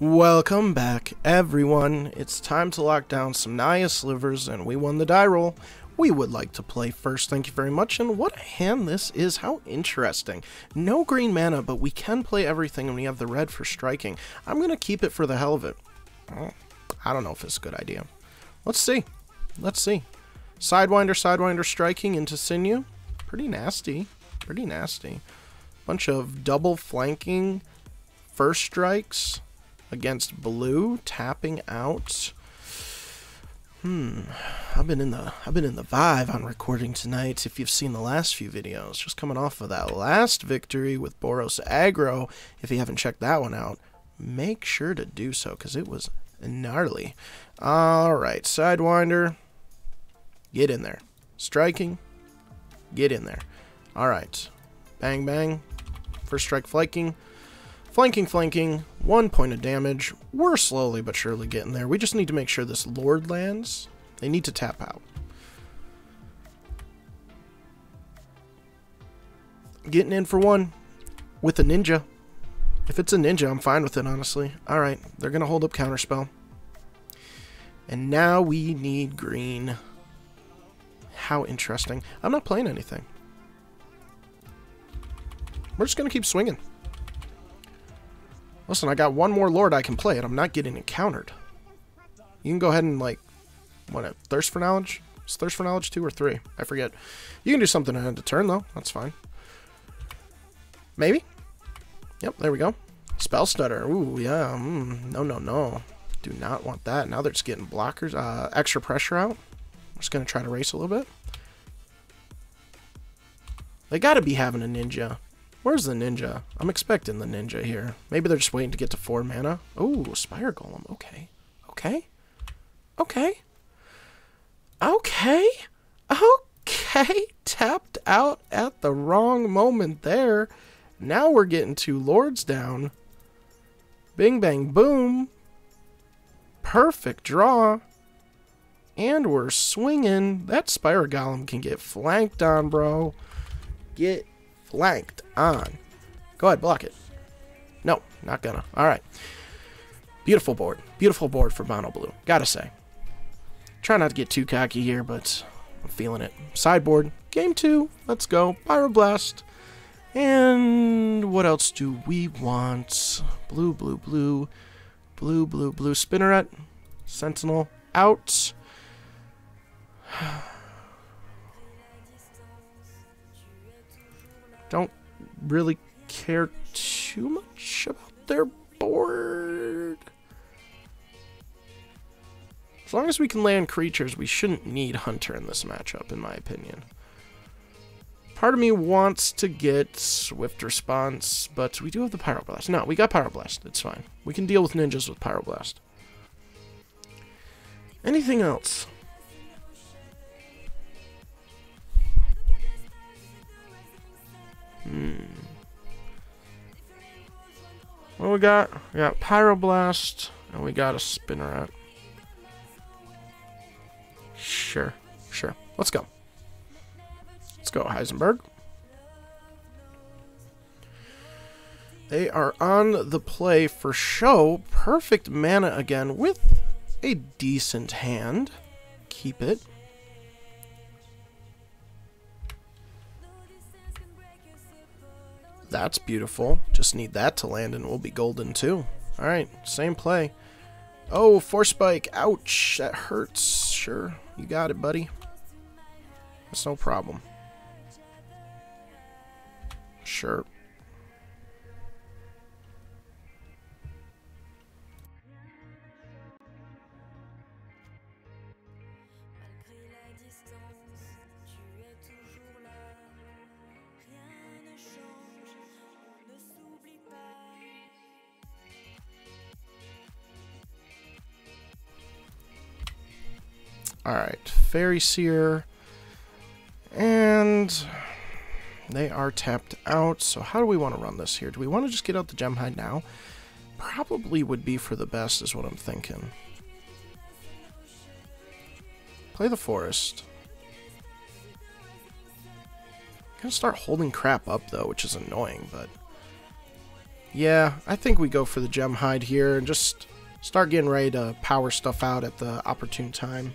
Welcome back, everyone. It's time to lock down some Naya slivers, and we won the die roll. We would like to play first, thank you very much, and what a hand this is, how interesting. No green mana, but we can play everything, and we have the red for striking. I'm going to keep it for the hell of it. Hmm, I don't know if it's a good idea. Let's see. Let's see. Sidewinder, Sidewinder striking into Sinew. Pretty nasty. Pretty nasty. Bunch of double flanking first strikes against blue, tapping out. Hmm, I've been in the I've been in the vibe on recording tonight. If you've seen the last few videos, just coming off of that last victory with Boros Aggro. If you haven't checked that one out, make sure to do so because it was gnarly. All right, Sidewinder, get in there. Striking, get in there. All right, bang bang. First strike flanking. Flanking, flanking, one point of damage. We're slowly but surely getting there. We just need to make sure this Lord lands. They need to tap out. Getting in for one with a ninja. If it's a ninja, I'm fine with it, honestly. Alright, they're going to hold up Counterspell. And now we need green. How interesting. I'm not playing anything. We're just going to keep swinging. Listen, I got one more Lord I can play, and I'm not getting encountered. You can go ahead and, like, what, Thirst for Knowledge? Is Thirst for Knowledge 2 or 3? I forget. You can do something ahead of turn, though. That's fine. Maybe? Yep, there we go. Spell Stutter. Ooh, yeah. Mm, no, no, no. Do not want that. Now they're just getting blockers. Uh, extra pressure out. I'm just going to try to race a little bit. They got to be having a ninja. Where's the ninja? I'm expecting the ninja here. Maybe they're just waiting to get to four mana. Oh, Spire Golem. Okay. Okay. Okay. Okay. Okay. Tapped out at the wrong moment there. Now we're getting two lords down. Bing, bang, boom. Perfect draw. And we're swinging. That Spire Golem can get flanked on, bro. Get flanked on. Go ahead, block it. No, not gonna. All right. Beautiful board. Beautiful board for Mono Blue. Gotta say. Try not to get too cocky here, but I'm feeling it. Sideboard. Game two. Let's go. Pyroblast. And what else do we want? Blue, blue, blue. Blue, blue, blue. Spinneret. Sentinel. Out. don't really care too much about their board. As long as we can land creatures, we shouldn't need Hunter in this matchup, in my opinion. Part of me wants to get Swift Response, but we do have the Pyroblast. No, we got Pyroblast. It's fine. We can deal with ninjas with Pyroblast. Anything else? Hmm. What we got? We got Pyroblast, and we got a Spinneret. Sure, sure. Let's go. Let's go, Heisenberg. They are on the play for show. Perfect mana again with a decent hand. Keep it. That's beautiful. Just need that to land and we'll be golden too. Alright, same play. Oh, Force Spike. Ouch. That hurts. Sure. You got it, buddy. That's no problem. Sure. Alright, Faerie Seer. And they are tapped out. So how do we want to run this here? Do we want to just get out the Gem Hide now? Probably would be for the best is what I'm thinking. Play the Forest. Gonna start holding crap up though, which is annoying, but Yeah, I think we go for the gem hide here and just start getting ready to power stuff out at the opportune time.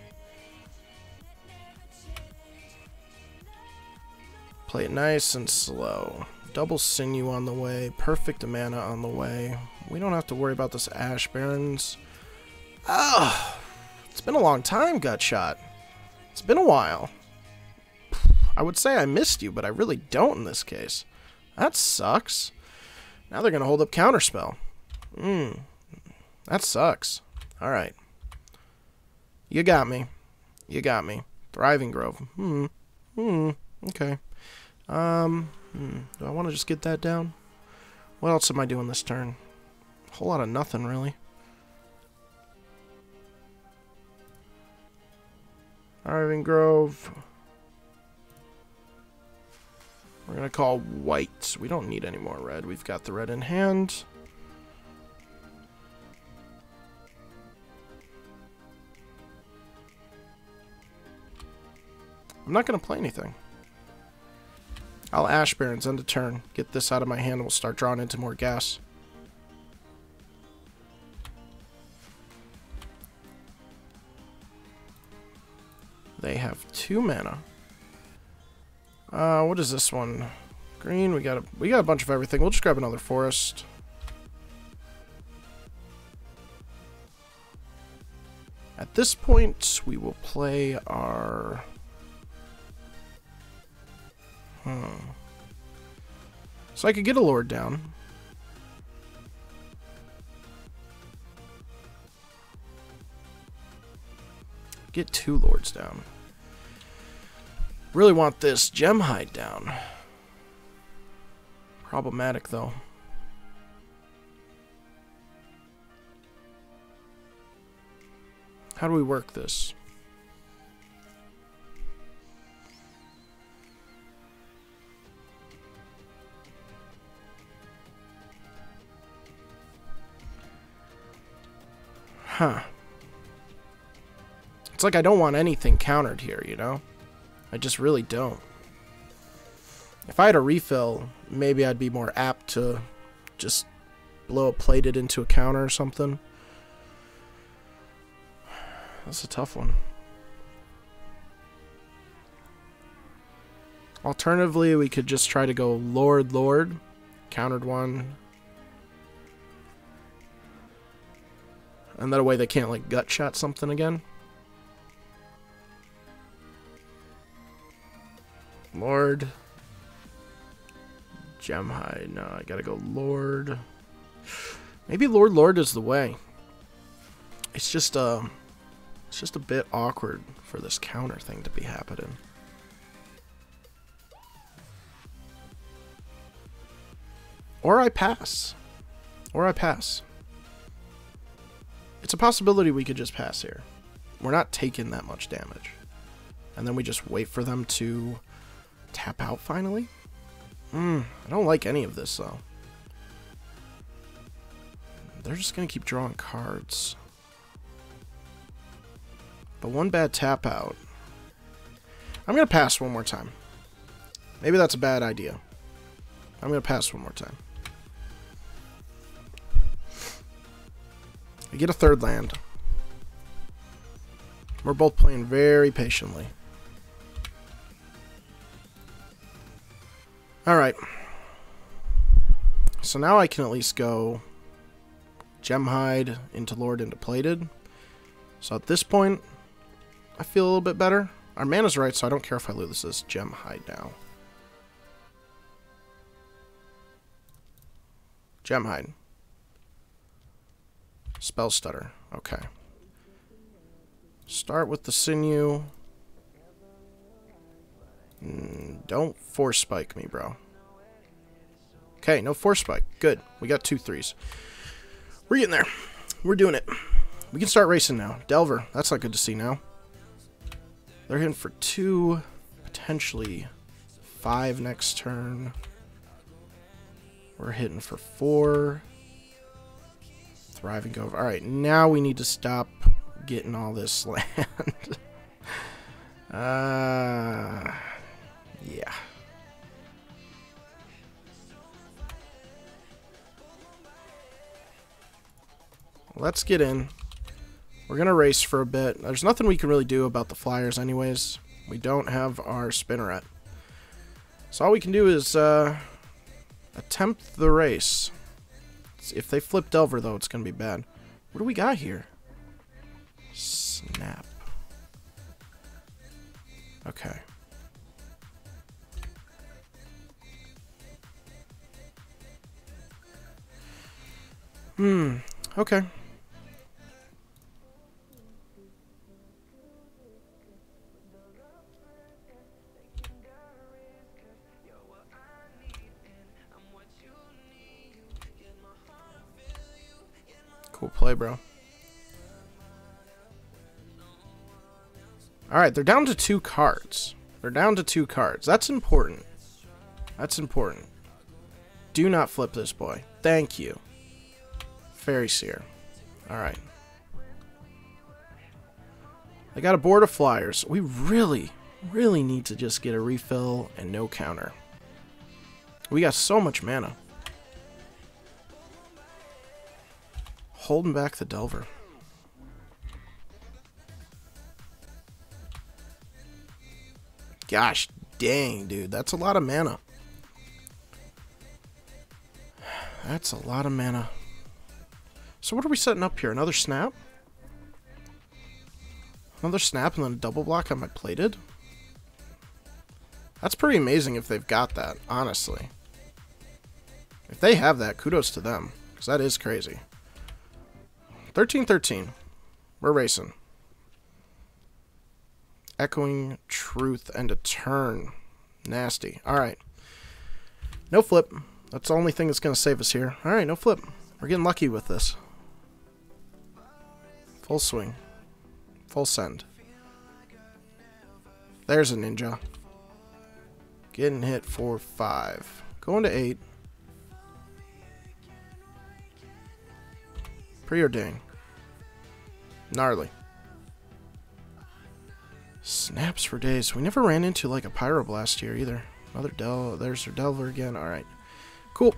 Play it nice and slow. Double sinew on the way, perfect mana on the way. We don't have to worry about this Ash Barrens. Oh, it's been a long time, Gutshot. It's been a while. I would say I missed you, but I really don't in this case. That sucks. Now they're going to hold up Counterspell. Hmm. That sucks. Alright. You got me. You got me. Thriving Grove. Hmm. Hmm. Okay. Um, hmm. do I want to just get that down? What else am I doing this turn? A whole lot of nothing, really. Thriving Grove. We're going to call white. We don't need any more red. We've got the red in hand. I'm not going to play anything. I'll Ash Barrens end of turn. Get this out of my hand and we'll start drawing into more gas. They have two mana. Uh, what is this one? Green. We got a we got a bunch of everything. We'll just grab another forest. At this point, we will play our. Hmm. So I could get a lord down. Get two lords down. Really want this gem hide down. Problematic though. How do we work this? Huh. It's like I don't want anything countered here, you know? I just really don't. If I had a refill, maybe I'd be more apt to just blow a plated into a counter or something. That's a tough one. Alternatively, we could just try to go Lord, Lord. Countered one. And that way they can't, like, gut shot something again. Lord. Gem hide. No, I gotta go Lord. Maybe Lord Lord is the way. It's just uh it's just a bit awkward for this counter thing to be happening. Or I pass. Or I pass. It's a possibility we could just pass here. We're not taking that much damage. And then we just wait for them to tap out finally? Hmm, I don't like any of this though. They're just going to keep drawing cards. But one bad tap out. I'm going to pass one more time. Maybe that's a bad idea. I'm going to pass one more time. We get a third land. We're both playing very patiently. Alright. So now I can at least go Gemhide into Lord into Plated. So at this point, I feel a little bit better. Our mana's right, so I don't care if I lose this Gemhide now. Gemhide. Spell Stutter. Okay. Start with the Sinew. Mm, don't force spike me, bro. Okay, no force spike. Good. We got two threes. We're getting there. We're doing it. We can start racing now. Delver. That's not good to see now. They're hitting for two, potentially five next turn. We're hitting for four. Thriving Grove. Alright, now we need to stop getting all this land. uh... Yeah. let's get in. We're going to race for a bit. There's nothing we can really do about the flyers anyways. We don't have our spinneret. So all we can do is uh, attempt the race. If they flipped over, though, it's going to be bad. What do we got here? Snap. Okay. Hmm. Okay. Bro. Alright, they're down to two cards. They're down to two cards. That's important. That's important. Do not flip this boy. Thank you. Faerie Seer. Alright. I got a board of flyers. We really, really need to just get a refill and no counter. We got so much mana. Holding back the Delver. Gosh dang, dude. That's a lot of mana. That's a lot of mana. So what are we setting up here? Another snap? Another snap and then a double block on my plated? That's pretty amazing if they've got that, honestly. If they have that, kudos to them. Because that is crazy. 13-13. We're racing. Echoing Truth and a turn. Nasty. Alright. No flip. That's the only thing that's going to save us here. Alright, no flip. We're getting lucky with this. Full swing. Full send. There's a ninja. Getting hit for five. Going to eight. Preordain. Gnarly. Snaps for days. We never ran into like a Pyroblast here either. Another Del. There's her Delver again. Alright. Cool.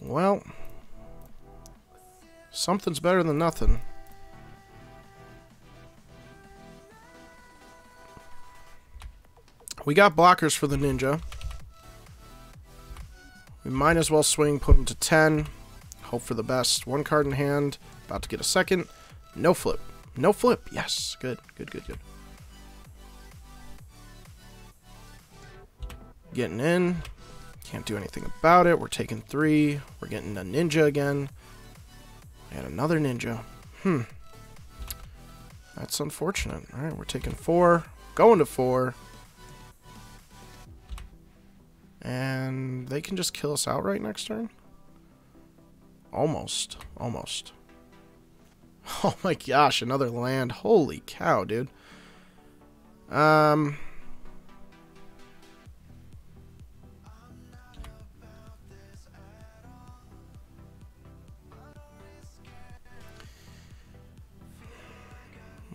Well. Something's better than nothing. We got blockers for the ninja. We might as well swing, put him to 10. Hope for the best. One card in hand. About to get a second. No flip. No flip. Yes. Good. Good, good, good. Getting in. Can't do anything about it. We're taking three. We're getting a ninja again. And another ninja. Hmm. That's unfortunate. Alright, we're taking four. Going to four. And they can just kill us outright next turn? Almost. Almost. Oh my gosh, another land. Holy cow, dude. Um...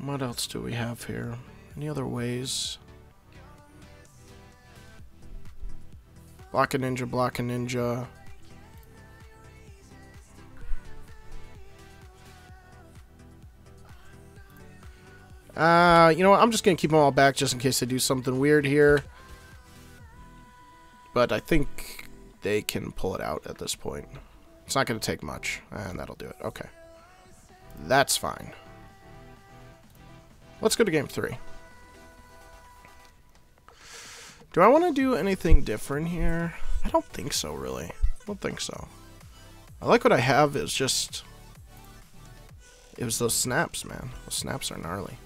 What else do we have here? Any other ways? Block a ninja, block a ninja. Uh, you know what? I'm just going to keep them all back just in case they do something weird here. But I think they can pull it out at this point. It's not going to take much, and that'll do it. Okay. That's fine. Let's go to game three. Do I want to do anything different here? I don't think so, really. I don't think so. I like what I have is just... It was those snaps, man. Those snaps are gnarly.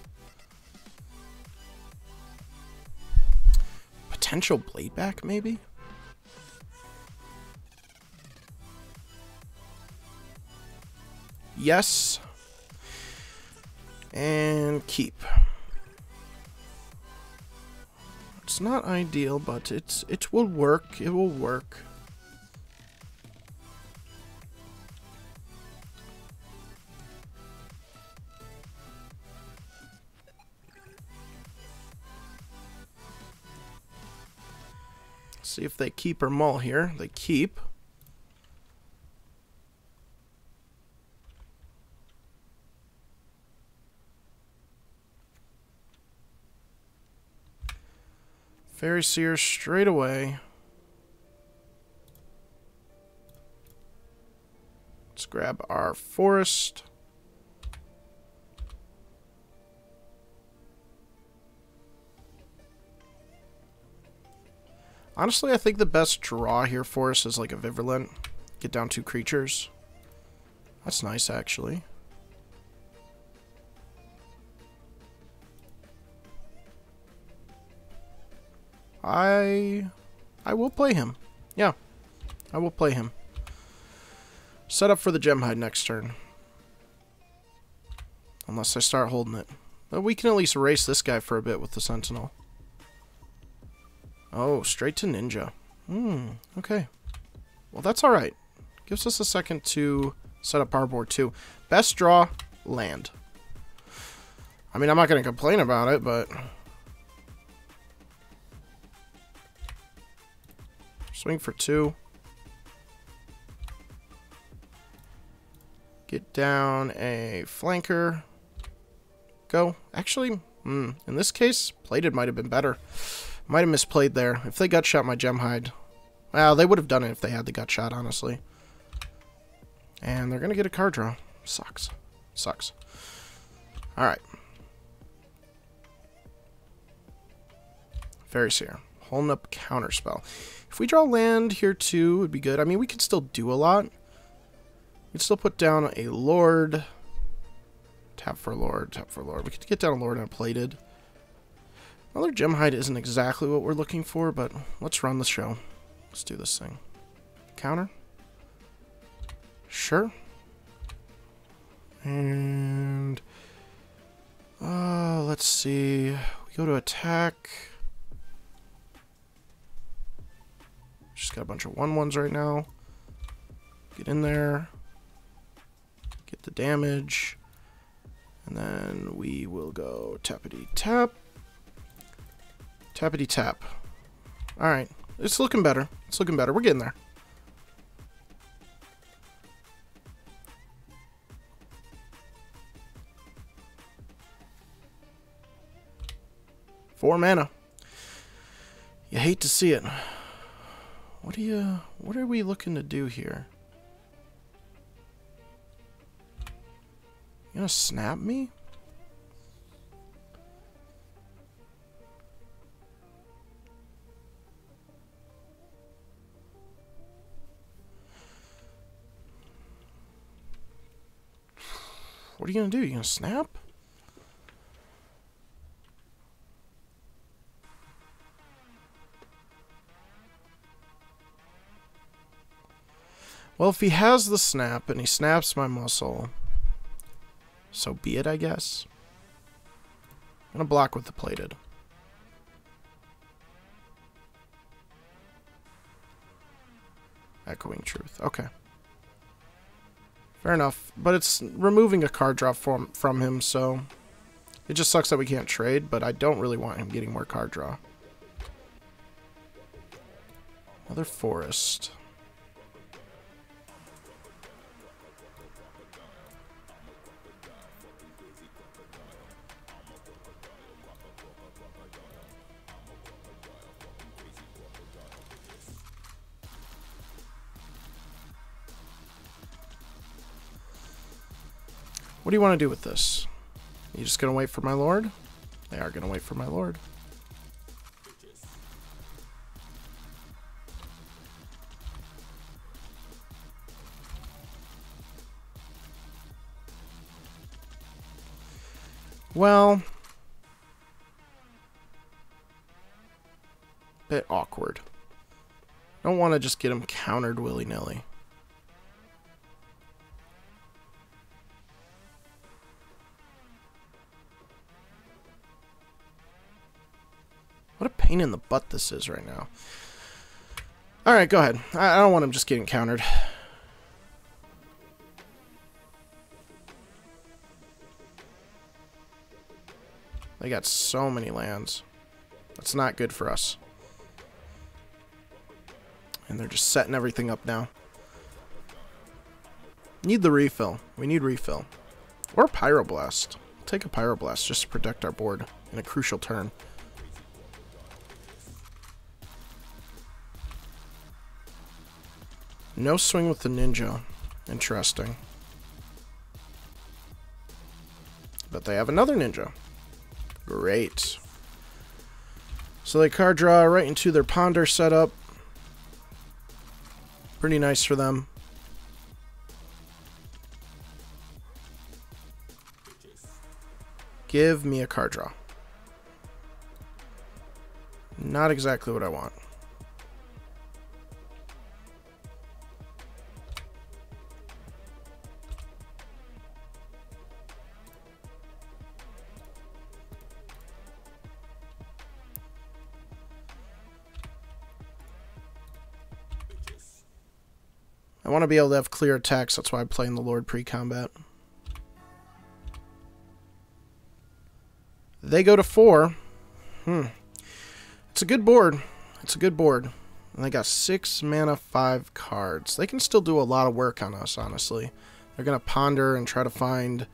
Potential blade back, maybe? Yes. And keep. It's not ideal, but it's it will work. It will work. See if they keep or mull here. They keep. Faerie Seer straight away. Let's grab our forest. Honestly, I think the best draw here for us is like a Virulent. Get down two creatures. That's nice, actually. I... I will play him. Yeah. I will play him. Set up for the Gemhide next turn. Unless I start holding it. But we can at least race this guy for a bit with the Sentinel. Oh, straight to Ninja. Hmm, okay. Well, that's alright. Gives us a second to set up our board, too. Best draw, land. I mean, I'm not going to complain about it, but... Swing for two. Get down a flanker. Go. Actually, hmm, in this case, plated might have been better. Might have misplayed there. If they gut shot my Gemhide. Well, they would have done it if they had the gut shot, honestly. And they're going to get a card draw. Sucks. Sucks. Alright. Faerie Seer. Holding up Counterspell. If we draw land here too, it would be good. I mean, we could still do a lot. We'd still put down a Lord. Tap for Lord, tap for Lord. We could get down a Lord and a Plated. Another Gemhide isn't exactly what we're looking for, but let's run the show. Let's do this thing. Counter. Sure. And... Uh, let's see. We go to attack. Just got a bunch of 1-1s right now. Get in there. Get the damage. And then we will go tappity tap. Tappity tap. Alright. It's looking better. It's looking better. We're getting there. Four mana. You hate to see it. What are you what are we looking to do here? You gonna snap me? What are you gonna do? You gonna snap? Well, if he has the snap and he snaps my muscle, so be it, I guess. I'm gonna block with the plated. Echoing truth. Okay. Fair enough. But it's removing a card draw from, from him, so... It just sucks that we can't trade, but I don't really want him getting more card draw. Another forest. What do you want to do with this? Are You just going to wait for my lord? They are going to wait for my lord. Well, bit awkward. Don't want to just get him countered willy-nilly. Pain in the butt this is right now. Alright, go ahead. I, I don't want him just getting countered. They got so many lands. That's not good for us. And they're just setting everything up now. Need the refill. We need refill. Or Pyroblast. Take a Pyroblast just to protect our board in a crucial turn. No swing with the ninja. Interesting. But they have another ninja. Great. So they card draw right into their ponder setup. Pretty nice for them. Give me a card draw. Not exactly what I want. I want to be able to have clear attacks, that's why I'm playing the Lord pre-combat. They go to four. Hmm. It's a good board. It's a good board. And they got six mana, five cards. They can still do a lot of work on us, honestly. They're going to ponder and try to find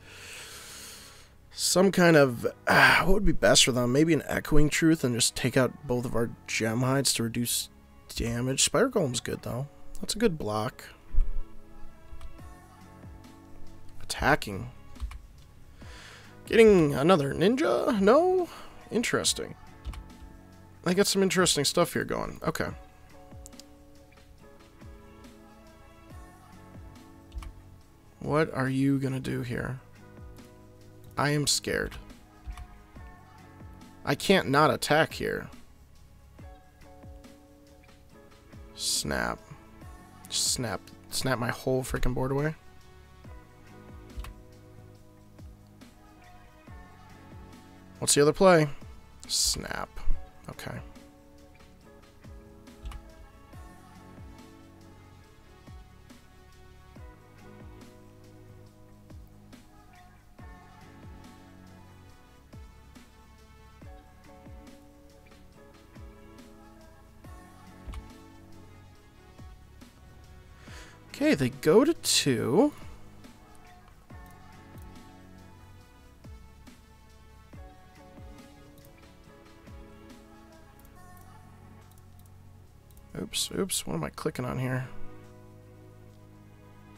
some kind of... Uh, what would be best for them? Maybe an Echoing Truth and just take out both of our gem hides to reduce damage. Spider Golem's good, though. That's a good block. Attacking. Getting another ninja? No? Interesting. I got some interesting stuff here going. Okay. What are you gonna do here? I am scared. I can't not attack here. Snap. Snap. Snap my whole freaking board away. What's the other play? Snap. Okay. Okay, they go to two. Oops, oops, what am I clicking on here?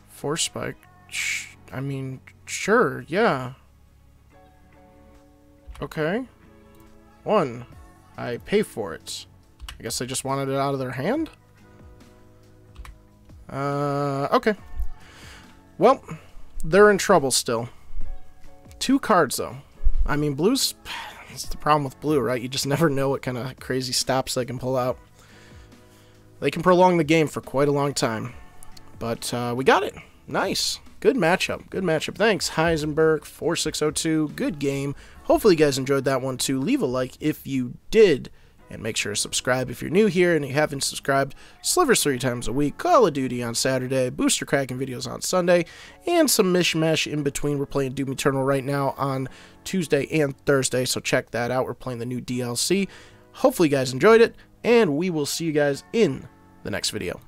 Force spike? I mean, sure, yeah. Okay. One. I pay for it. I guess they just wanted it out of their hand? Uh, okay. Well, they're in trouble still. Two cards, though. I mean, blue's... That's the problem with blue, right? You just never know what kind of crazy stops they can pull out. They can prolong the game for quite a long time. But uh, we got it. Nice. Good matchup. Good matchup. Thanks, Heisenberg4602. Good game. Hopefully you guys enjoyed that one too. Leave a like if you did. And make sure to subscribe if you're new here and you haven't subscribed. Slivers three times a week, Call of Duty on Saturday, Booster Cracking videos on Sunday, and some mishmash in between. We're playing Doom Eternal right now on Tuesday and Thursday, so check that out. We're playing the new DLC. Hopefully you guys enjoyed it and we will see you guys in the next video.